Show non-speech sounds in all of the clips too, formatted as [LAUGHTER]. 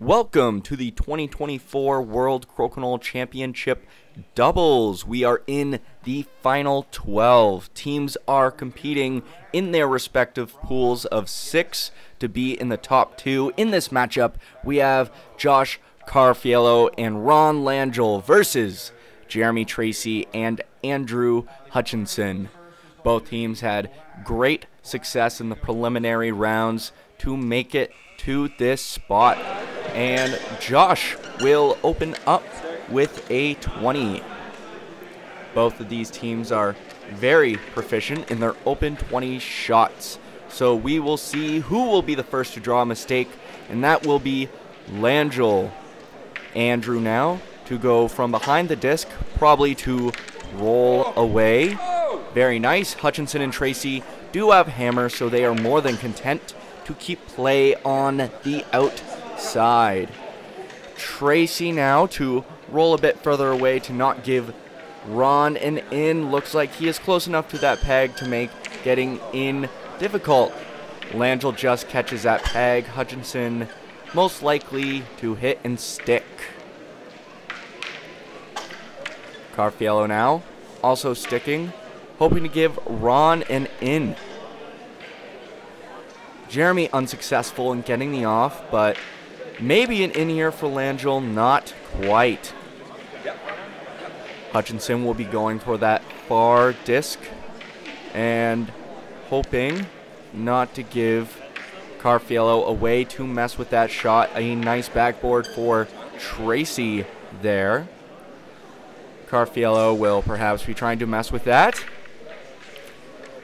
Welcome to the 2024 World Crokinole Championship doubles. We are in the final 12. Teams are competing in their respective pools of six to be in the top two. In this matchup, we have Josh Carrafiello and Ron Langill versus Jeremy Tracey and Andrew Hutchinson. Both teams had great success in the preliminary rounds to make it to this spot. And Josh will open up with a 20. Both of these teams are very proficient in their open 20 shots. So we will see who will be the first to draw a mistake, and that will be Langill. Andrew now to go from behind the disc, probably to roll away. Very nice. Hutchinson and Tracey do have hammer, so they are more than content to keep play on the outside. Tracey now to roll a bit further away to not give Ron an in. Looks like he is close enough to that peg to make getting in difficult. Langill just catches that peg. Hutchinson most likely to hit and stick. Carrafiello now also sticking, hoping to give Ron an in. Jeremy unsuccessful in getting the off, but maybe an in here for Langill, not quite. Hutchinson will be going for that far disc and hoping not to give Carrafiello a way to mess with that shot. A nice backboard for Tracey there. Carrafiello will perhaps be trying to mess with that.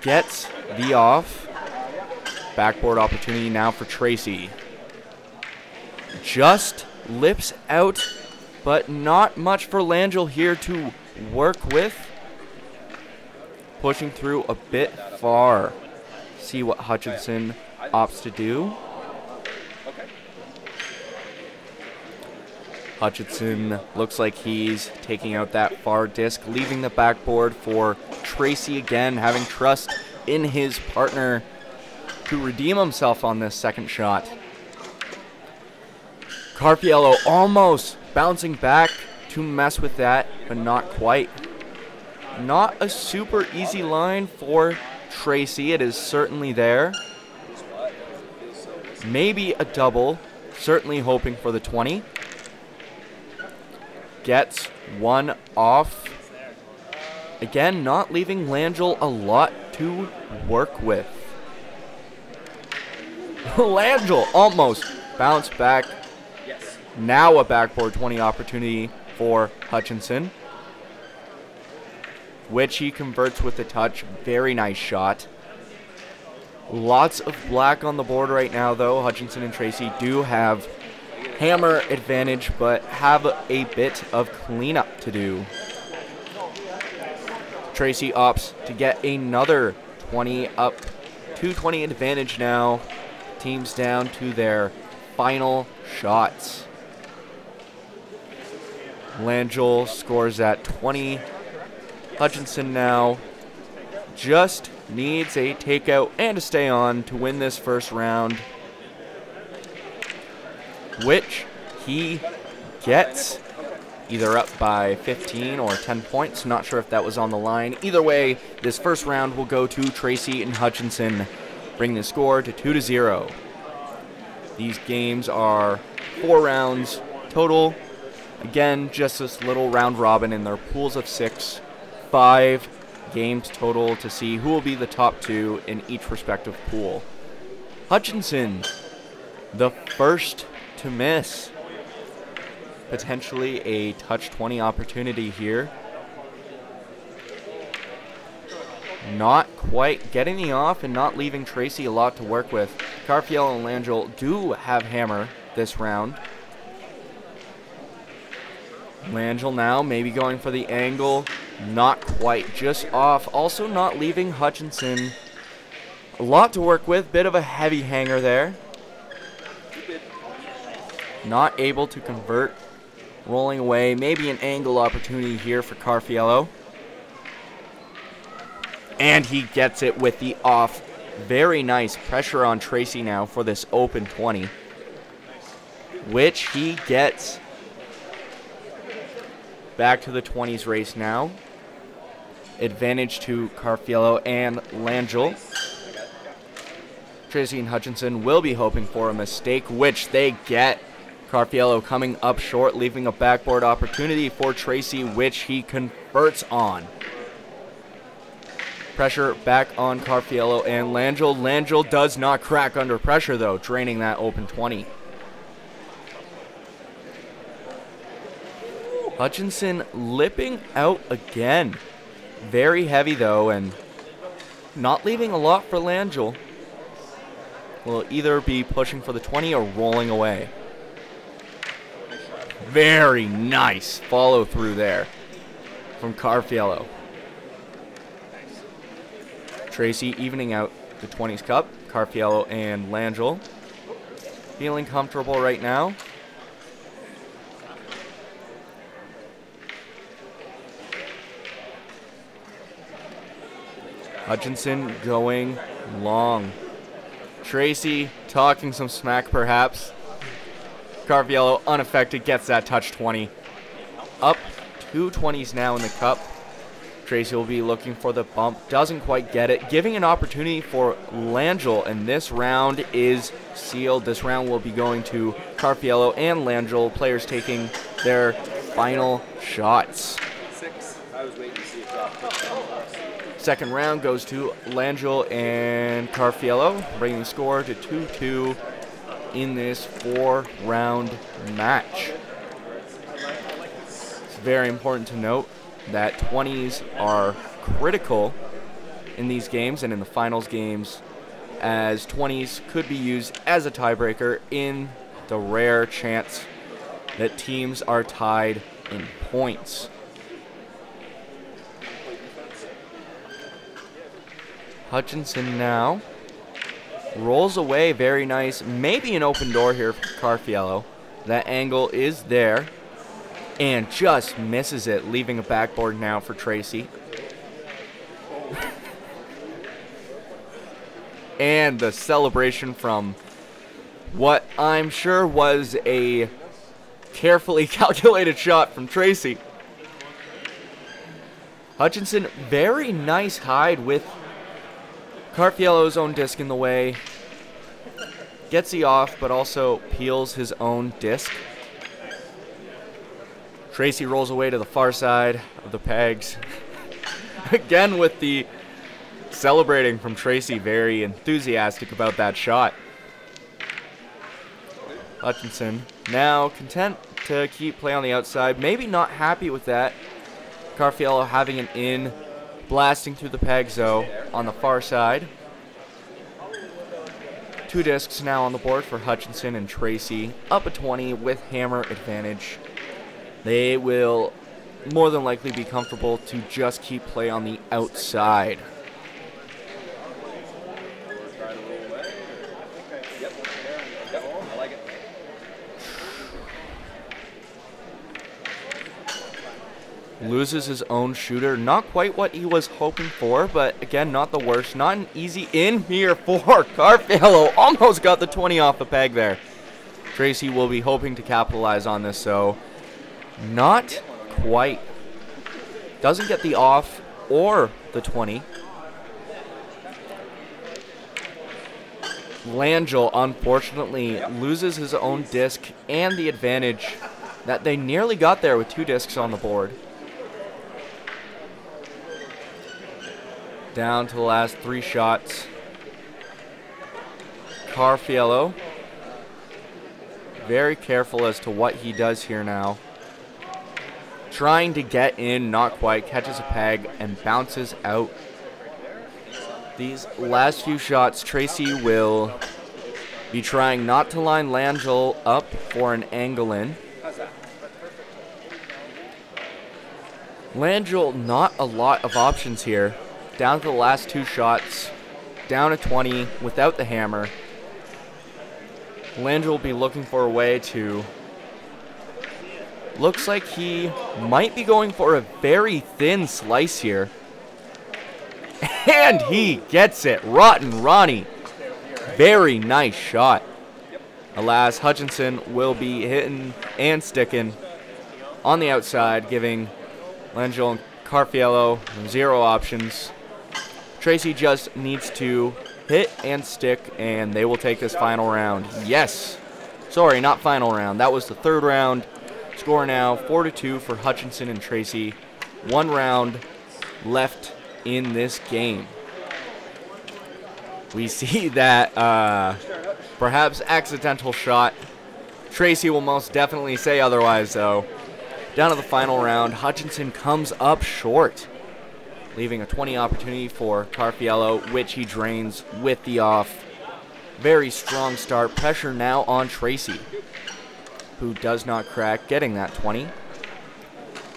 Gets the off. Backboard opportunity now for Tracey. Just lips out, but not much for Langill here to work with. Pushing through a bit far. See what Hutchinson opts to do. Hutchinson looks like he's taking out that far disc, leaving the backboard for Tracey again, having trust in his partner to redeem himself on this second shot. Carrafiello almost bouncing back to mess with that, but not quite. Not a super easy line for Tracey. It is certainly there. Maybe a double. Certainly hoping for the 20. Gets one off. Again, not leaving Langill a lot to work with. [LAUGHS] Langill almost bounced back. Now a backboard 20 opportunity for Hutchinson, which he converts with a touch. Very nice shot. Lots of black on the board right now, though. Hutchinson and Tracey do have hammer advantage, but have a bit of cleanup to do. Tracey opts to get another 20 up. 220 advantage now teams down to their final shots. Langill scores at 20. Hutchinson now just needs a takeout and a stay on to win this first round, which he gets either up by 15 or 10 points. Not sure if that was on the line. Either way, this first round will go to Tracey and Hutchinson bring the score to 2 to 0. These games are four rounds total. Again, just this little round robin in their pools of six. Five games total to see who will be the top two in each respective pool. Hutchinson, the first to miss. Potentially a touch 20 opportunity here. not quite getting the off and not leaving Tracey a lot to work with. Carrafiello and Langill do have hammer this round. Langill now maybe going for the angle. Not quite, just off. Also not leaving Hutchinson a lot to work with. Bit of a heavy hanger there. Not able to convert. Rolling away. Maybe an angle opportunity here for Carrafiello. And he gets it with the off. Very nice pressure on Tracey now for this open 20. which he gets. Back to the 20s race now. Advantage to Carrafiello and Langill. Tracey and Hutchinson will be hoping for a mistake, which they get. Carrafiello coming up short, leaving a backboard opportunity for Tracey, which he converts on. Pressure back on Carrafiello and Langill. Langill does not crack under pressure, though, draining that open 20. Hutchinson lipping out again. Very heavy, though, and not leaving a lot for Langill. Will either be pushing for the 20 or rolling away. Very nice follow through there from Carrafiello. Tracey evening out the 20s Cup. Carrafiello and Langill. Feeling comfortable right now. Hutchinson going long. Tracey talking some smack perhaps. Carrafiello unaffected gets that touch 20. Up two 20s now in the cup. Tracey will be looking for the bump, doesn't quite get it, giving an opportunity for Langill, and this round is sealed. This round will be going to Carrafiello and Langill, players taking their final shots. Second round goes to Langill and Carrafiello, bringing the score to 2-2 in this four-round match. It's very important to note that 20s are critical in these games and in the finals games as 20s could be used as a tiebreaker in the rare chance that teams are tied in points. Hutchinson now rolls away very nice maybe an open door here for Carrafiello that angle is there and just misses it, leaving a backboard now for Tracey. [LAUGHS] and the celebration from what I'm sure was a carefully [LAUGHS] calculated shot from Tracey. Hutchinson, very nice hide with Carrafiello's own disc in the way. Gets he off, but also peels his own disc. Tracey rolls away to the far side of the pegs. [LAUGHS] Again with the celebrating from Tracey, very enthusiastic about that shot. Hutchinson now content to keep play on the outside. Maybe not happy with that. Carrafiello having an in, blasting through the pegs though on the far side. Two discs now on the board for Hutchinson and Tracey. Up a 20 with hammer advantage they will more than likely be comfortable to just keep play on the outside. Loses his own shooter. Not quite what he was hoping for, but again, not the worst. Not an easy in here [LAUGHS] for Carrafiello. Almost got the 20 off the peg there. Tracey will be hoping to capitalize on this, so not quite. Doesn't get the off or the 20. Langill, unfortunately, loses his own disc and the advantage that they nearly got there with two discs on the board. Down to the last three shots. Carrafiello. Very careful as to what he does here now trying to get in, not quite, catches a peg and bounces out. These last few shots, Tracey will be trying not to line Langill up for an angle in. Langill, not a lot of options here. Down to the last two shots, down to 20 without the hammer. Langill will be looking for a way to Looks like he might be going for a very thin slice here. And he gets it. Rotten Ronnie. Very nice shot. Alas, Hutchinson will be hitting and sticking on the outside, giving Langill and Carrafiello zero options. Tracey just needs to hit and stick, and they will take this final round. Yes. Sorry, not final round. That was the third round. Score now 4 to 2 for Hutchinson and Tracey. One round left in this game. We see [LAUGHS] that uh, perhaps accidental shot. Tracey will most definitely say otherwise, though. Down to the final round, Hutchinson comes up short, leaving a 20 opportunity for Carrafiello, which he drains with the off. Very strong start. Pressure now on Tracey, who does not crack, getting that 20.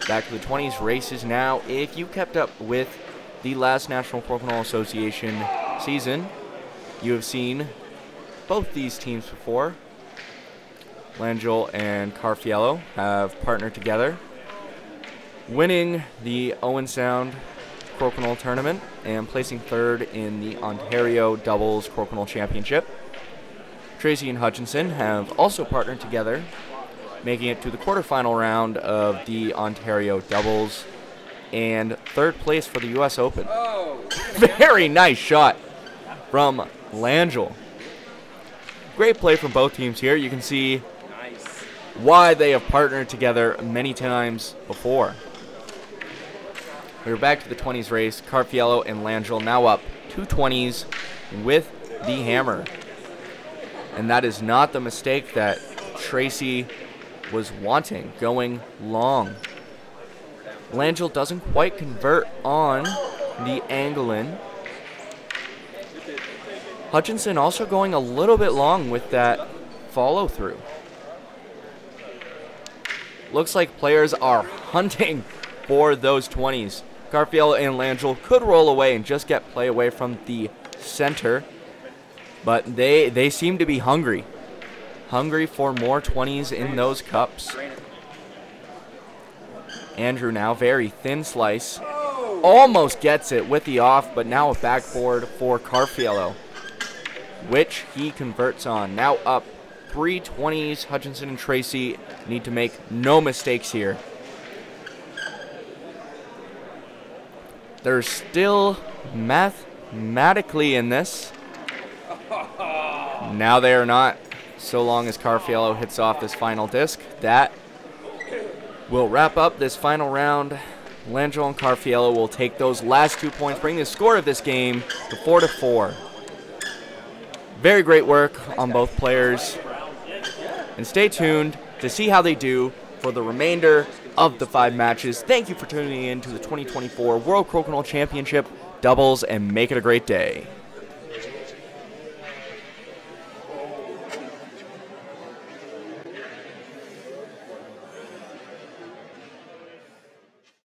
Back to the 20s races now. If you kept up with the last National Crokinole Association season, you have seen both these teams before. Langill and Carrafiello have partnered together, winning the Owen Sound Crokinole tournament and placing third in the Ontario Doubles Crokinole Championship. Tracey and Hutchinson have also partnered together, making it to the quarterfinal round of the Ontario Doubles and third place for the U.S. Open. Oh. Very nice shot from Langill. Great play from both teams here. You can see why they have partnered together many times before. We're back to the 20s race. Carrafiello and Langill now up two 20s with the hammer. And that is not the mistake that Tracey was wanting, going long. Langill doesn't quite convert on the Anglin. Hutchinson also going a little bit long with that follow through. Looks like players are [LAUGHS] hunting for those 20s. Carrafiello and Langill could roll away and just get play away from the center, but they they seem to be hungry. Hungry for more 20s in those cups. Andrew now, very thin slice. Almost gets it with the off, but now a backboard for Carrafiello, which he converts on. Now up 320s. Hutchinson and Tracey need to make no mistakes here. They're still mathematically in this. Now they are not, so long as Carrafiello hits off this final disc. That will wrap up this final round. Langill and Carrafiello will take those last two points, bring the score of this game to 4 to 4. Very great work on both players and stay tuned to see how they do for the remainder of the five matches. Thank you for tuning in to the 2024 World Crokinole Championship doubles and make it a great day.